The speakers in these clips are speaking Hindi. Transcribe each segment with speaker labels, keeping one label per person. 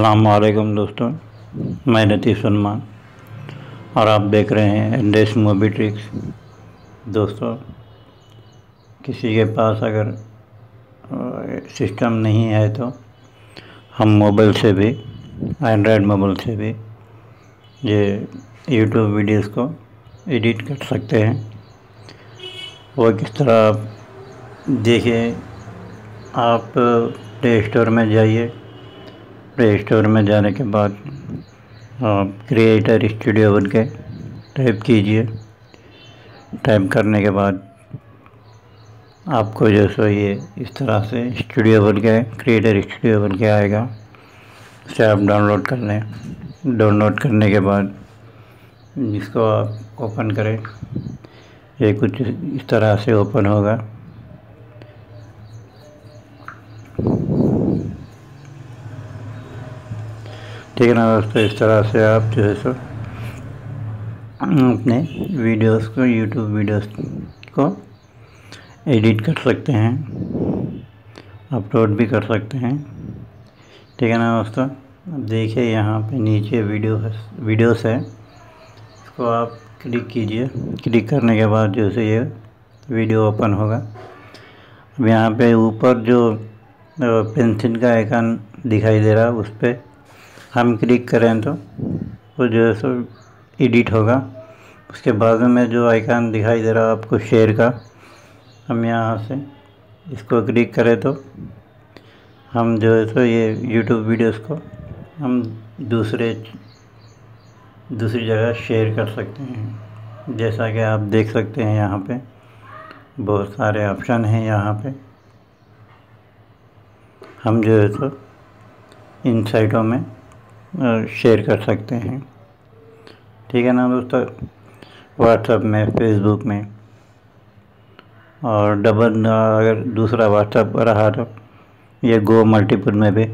Speaker 1: असलकुम दोस्तों, मैं नतीफ सलमान और आप देख रहे हैं इंडेस मूवी ट्रिक्स दोस्तों, किसी के पास अगर सिस्टम नहीं है तो हम मोबाइल से भी, एंड्रॉयड मोबाइल से भी ये यूट्यूब वीडियोस को एडिट कर सकते हैं। वो किस तरह आप देखिए, आप प्ले स्टोर में जाइए प्ले स्टोर में जाने के बाद आप क्रिएटर स्टूडियो बन के टाइप कीजिए। टाइप करने के बाद आपको जो सो ये इस तरह से स्टूडियो बन के क्रिएटर स्टूडियो बन के आएगा। उसे आप डाउनलोड कर लें। डाउनलोड करने के बाद इसको आप ओपन करें। ये कुछ इस तरह से ओपन होगा। ठीक है ना दोस्तों, इस तरह से आप जो है सो, अपने वीडियोस को यूट्यूब वीडियोस को एडिट कर सकते हैं अपलोड भी कर सकते हैं। ठीक है ना दोस्तों, अब देखिए यहाँ पे नीचे वीडियो है वीडियोस है। इसको आप क्लिक कीजिए। क्लिक करने के बाद जो है ये वीडियो ओपन होगा। अब यहाँ पे ऊपर जो पेंसिल का आइकन दिखाई दे रहा है, उस पर हम क्लिक करें तो वो जो है सो एडिट होगा। उसके बाद में जो आइकन दिखाई दे रहा है आपको शेयर का, हम यहाँ से इसको क्लिक करें तो हम जो है सो ये यूट्यूब वीडियोस को हम दूसरे, दूसरी जगह शेयर कर सकते हैं। जैसा कि आप देख सकते हैं यहाँ पे बहुत सारे ऑप्शन हैं यहाँ पे। हम जो है सो इन साइटों में शेयर कर सकते हैं। ठीक है ना दोस्तों? व्हाट्सएप में फेसबुक में। और डबल अगर दूसरा व्हाट्सएप रहा तो ये गो मल्टीपल में भी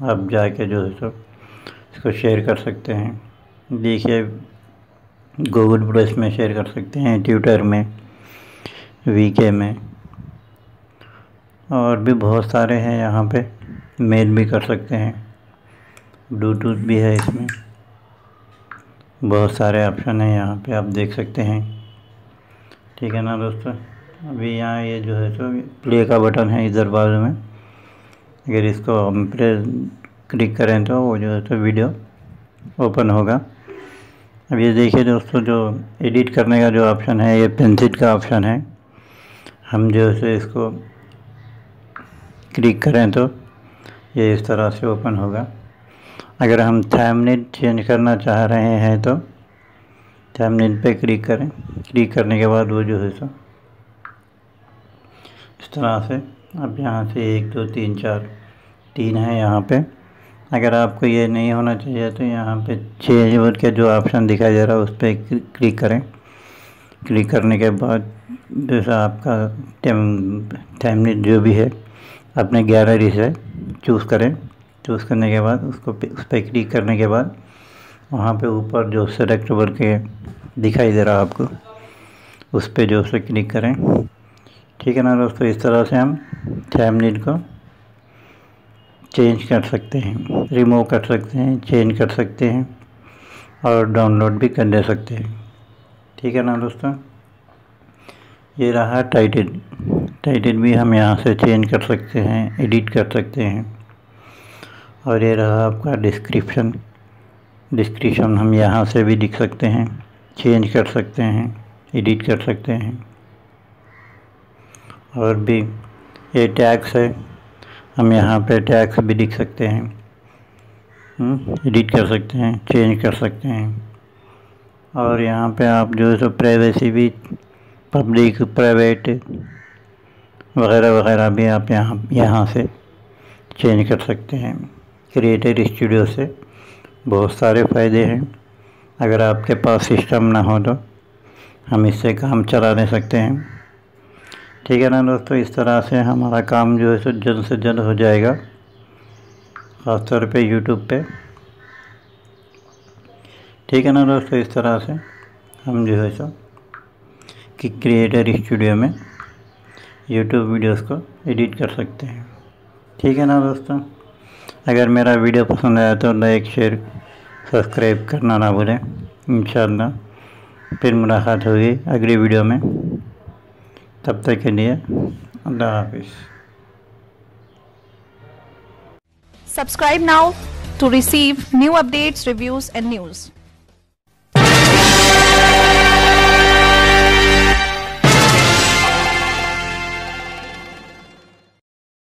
Speaker 1: आप जाके जो है सो इसको शेयर कर सकते हैं। देखिए गूगल प्लस में शेयर कर सकते हैं ट्विटर में वीके में। और भी बहुत सारे हैं यहाँ पे मेल भी कर सकते हैं। ब्लूटूथ भी है इसमें। बहुत सारे ऑप्शन हैं यहाँ पे, आप देख सकते हैं। ठीक है ना दोस्तों? अभी यहाँ ये जो है तो प्ले का बटन है इधर बाजू में। अगर इसको हम प्रेस क्लिक करें तो वो जो है तो वीडियो ओपन होगा। अब ये देखिए दोस्तों, जो एडिट करने का जो ऑप्शन है, ये पेंसिल का ऑप्शन है। हम जो है इसको क्लिक करें तो ये इस तरह से ओपन होगा। अगर हम थैमनेल चेंज करना चाह रहे हैं तो थैमनेल पे क्लिक करें। क्लिक करने के बाद वो जो है सो, इस तरह से अब यहाँ से एक, दो, तीन, चार, तीन है यहाँ पे। अगर आपको ये नहीं होना चाहिए तो यहाँ पे चेंज वर्ड का जो ऑप्शन दिखाई दे रहा है उस पर क्लिक करें। क्लिक करने के बाद जैसा आपका थैमनेल जो भी है, अपने गैलरी से चूज़ करें। चूज़ करने के बाद, उसको उस पर क्लिक करने के बाद, वहाँ पे ऊपर जो सेलेक्ट के दिखाई दे रहा है आपको, उस पर जो उसे क्लिक करें। ठीक है ना दोस्तों, इस तरह से हम थैमनील को चेंज कर सकते हैं रिमूव कर सकते हैं चेंज कर सकते हैं और डाउनलोड भी कर ले सकते हैं। ठीक है ना दोस्तों? ये रहा टाइटल टाइटल भी हम यहाँ से चेंज कर सकते हैं एडिट कर सकते हैं। और ये रहा आपका डिस्क्रिप्शन डिस्क्रिप्शन हम यहाँ से भी लिख सकते हैं चेंज कर सकते हैं एडिट कर सकते हैं। और भी ये टैक्स है, हम यहाँ पे टैक्स भी लिख सकते हैं। एडिट कर सकते हैं चेंज कर सकते हैं। और यहाँ पे आप जो है सो प्राइवेसी भी पब्लिक प्राइवेट वगैरह वगैरह भी आप यहाँ यहाँ से चेंज कर सकते हैं। क्रिएटर स्टूडियो से बहुत सारे फ़ायदे हैं। अगर आपके पास सिस्टम ना हो तो हम इससे काम चला नहीं सकते हैं। ठीक है ना दोस्तों, इस तरह से हमारा काम जो है सो जल्द से जल्द हो जाएगा। ख़ासतौर पे यूट्यूब पे। ठीक है ना दोस्तों, इस तरह से हम जो है सो कि क्रिएटर स्टूडियो में यूट्यूब वीडियोस को एडिट कर सकते हैं। ठीक है ना दोस्तों? अगर मेरा वीडियो पसंद आया तो लाइक शेयर सब्सक्राइब करना ना भूलें। इन फिर मुलाकात होगी अगली वीडियो में। तब तक के लिए अल्लाह हाफिज़।
Speaker 2: Subscribe now to receive new updates, reviews and news.